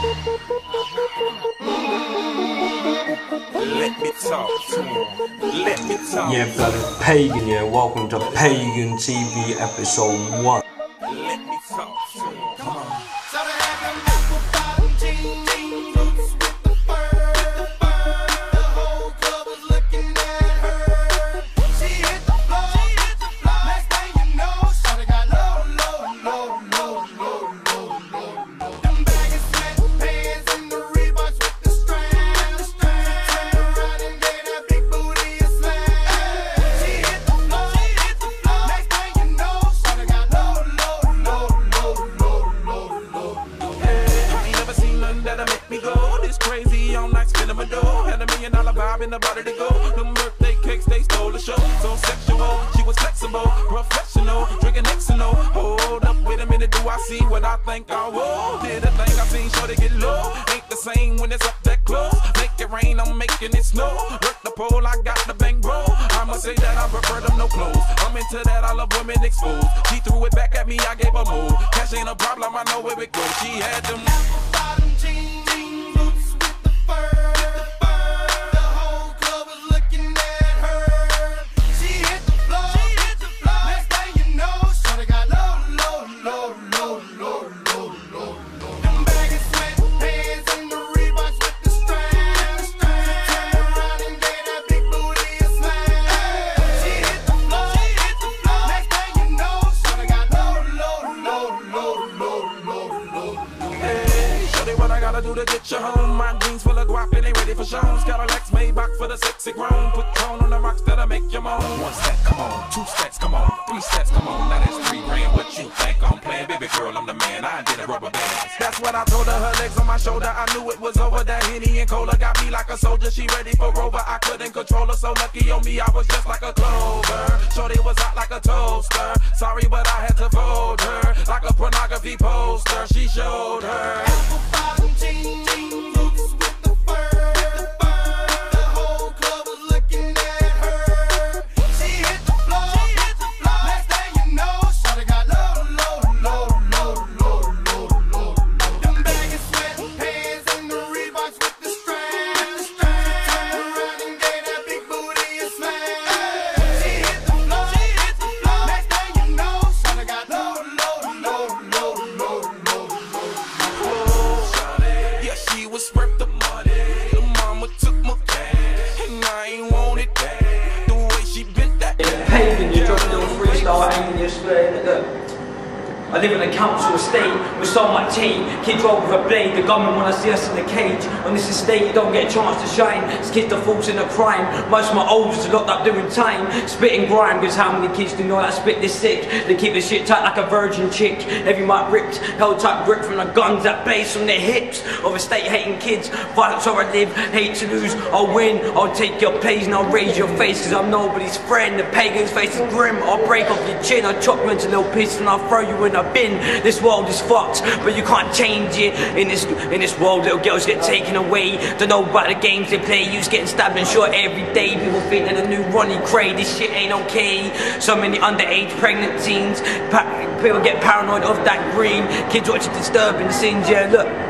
Let me talk to him. Let me talk. Yeah, bloody pagan, yeah. Welcome to Pagan TV episode 1. Let me talk to him. In the to go. Them birthday cakes, they stole the show. So sexual, she was flexible, professional, drinking Xano. Hold up, wait a minute, do I see what I think I will? Did a thing I seen, sure to get low. Ain't the same when it's up that close. Make it rain, I'm making it snow. Work the pole, I got the bang bro. I'ma say that I prefer them no clothes. I'm into that, I love women exposed. She threw it back at me, I gave her move. Cash ain't a problem, I know where it goes. She had them. To get you home? My jeans full of guap and they ready for shows. Got a Lex Maybach for the sexy grown. Put tone on the rocks that'll make you moan. One step, come on. Two steps, come on. Three steps, come on. Now that's three grand. What you think I'm playing? Baby girl, I'm the man. I did a rubber band. That's what I told her. Her legs on my shoulder. I knew it was over. That Henny and Cola got me like a soldier. She ready for Rover. I couldn't control her. So lucky on me, I was just like a clover. Shorty was hot like a toaster. Sorry, but I had to fold her. Like a pornography poster. She showed her. Freestyle hanging your square. Look, I live in a council estate with so much hate. Kids roll with a blade, the government wanna see us in the cage. On this estate, you don't get a chance to shine. Kids that falls in a crime. Most of my oldest are locked up doing time. Spitting grime, cause how many kids do know that spit this sick? They keep the shit tight like a virgin chick. Every mic ripped, held tight grip from the guns that blaze from their hips. Of a state hating kids, violence or I live, hate to lose. I'll win, I'll take your place and I'll raise your face, cause I'm nobody's friend. The pagan's face is grim, I'll break off your chin, I'll chop you into little pieces and I'll throw you in a bin. This world is fucked, but you can't change it. In this in this world, little girls get taken away. Don't know about the games they play. You's getting stabbed and shot every day. People think they're the new Ronnie Kray. This shit ain't okay. So many underage pregnant teens. Pa- people get paranoid of that green. Kids watching disturbing scenes. Yeah, look.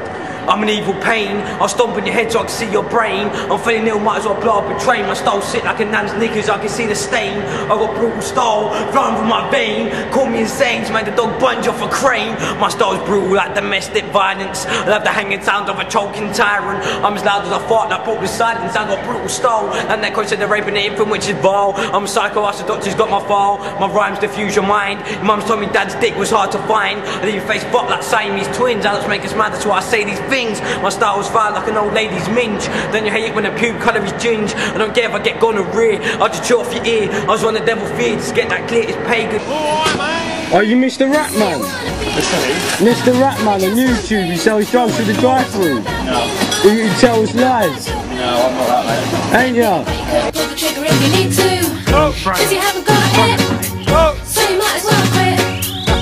I'm an evil pain. I'll stomp on your head so I can see your brain. I'm feeling ill, might as well blow up a train. My style sit like a nan's knickers, I can see the stain. I got brutal style, flowing from my vein. Call me insane to make the dog bunge off a crane. My style's brutal like domestic violence. I love the hanging sound of a choking tyrant. I'm as loud as I fart that broke the silence. I got brutal style, and that consider raping the infant, which is vile. I'm psycho, ask the doctor's got my file. My rhymes diffuse your mind. Your mum's told me dad's dick was hard to find. I leave your face fucked like Siamese twins. I make us mad, that's why I say these things. My style was fire like an old lady's minge. Then you hate it when the pube colour is ginge. I don't care if I get gonorrhea. I'll just chew off your ear. I was on the devil fear, just get that clear, it's pagan. Are you Mr. Ratman? Mr. Ratman on YouTube, he sells drugs through the drive-through. No. He, he tells lies. No, I'm not that man. Ain't ya? Pull the trigger if you need to. Cause you haven't got it. So you might as well quit.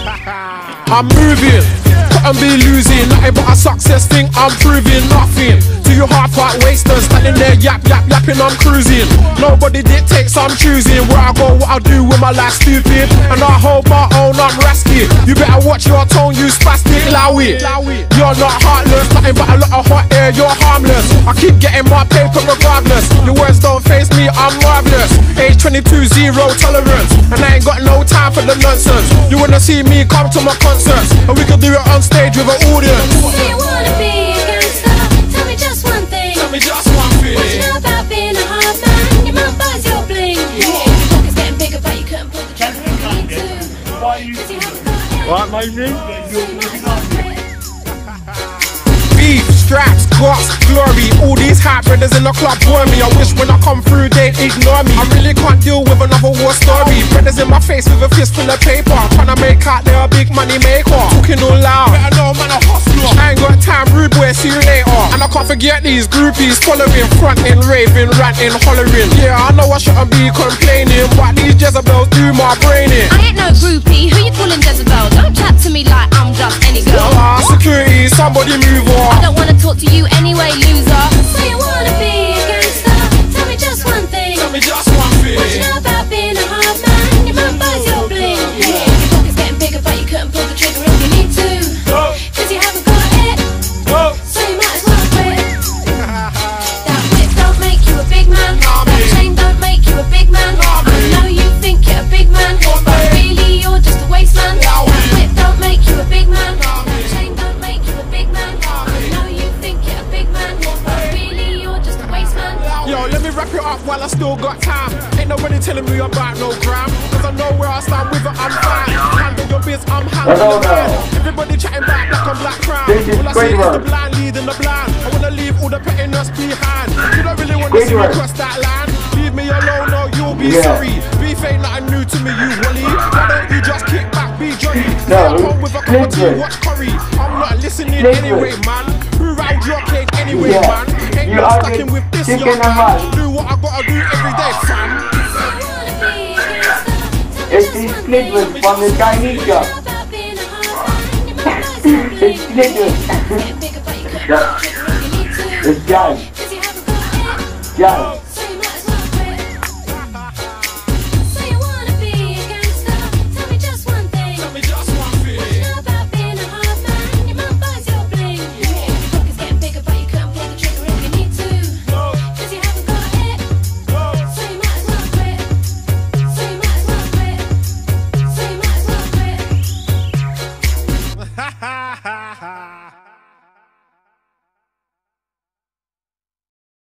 I'm moving, couldn't be losing. Nothing but a success thing, I'm proving nothing. To you hard part wasters, standing there yap yap yapping, I'm cruising. Nobody dictates, I'm choosing where I go, what I do with my life, stupid. And I hold my own, I'm rasky. You better watch your tone, you spastic. Lowy. You're not heartless, nothing but a lot of hot air, you're harmless. I keep getting my paper regardless. Your words don't face me, I'm marvelous. Age 22, zero tolerance. And I ain't got no time for the nonsense. You wanna see me come to my concerts? And we can do it on stage with an audience. Do you wanna be a gangster? Tell me just one thing. Tell me just one What you know about being a hard man? Your mouth buys your bling. Your pocket's getting bigger, but you couldn't pull the trigger if you need you haven't got it. Right, mate? So you might as well quit. Beef, straps, glory. All these hot brothers in the club bore me. I wish when I come through they'd ignore me. I really can't deal with another war story. Brothers in my face with a fist full of paper. Trying to make out they're a big money maker. Talking all loud. Better know man a hustler. I ain't got time, rude boy, see you later. And I can't forget these groupies following, fronting, raving, ranting, hollering. Yeah, I know I shouldn't be complaining, but these Jezebels do my brain in. I ain't no groupie. Who you calling Jezebel? Security, somebody move I don't wanna talk to you anyway, loser. So you wanna be a gangster? Tell me just one thing. Tell me just it up while I still got time. Ain't nobody telling me about no gram. Cause I know where I stand with it, I'm fine. Handle your biz, I'm handling the man. Everybody chatting back like I'm Black Crown. This is All I see is the blind leading the blind. I wanna leave all the pettiness behind. You don't really wanna see me cross that line. Leave me alone or you'll be Yeah. sorry. Beef ain't nothing new to me, you wally. Why don't you just kick back, be jolly? No, home with a cup of tea, watch curry. I'm not listening anyway, man. Who round your cake anyway, Yeah. man? Ain't You no are stucking with this young and man. rice. Do what I gotta do every day, fam. It's the Squidward from the Chinese shop. It's Squidward. Getting bigger, but you couldn't pull the trigger if you need to. It's Jan. Cause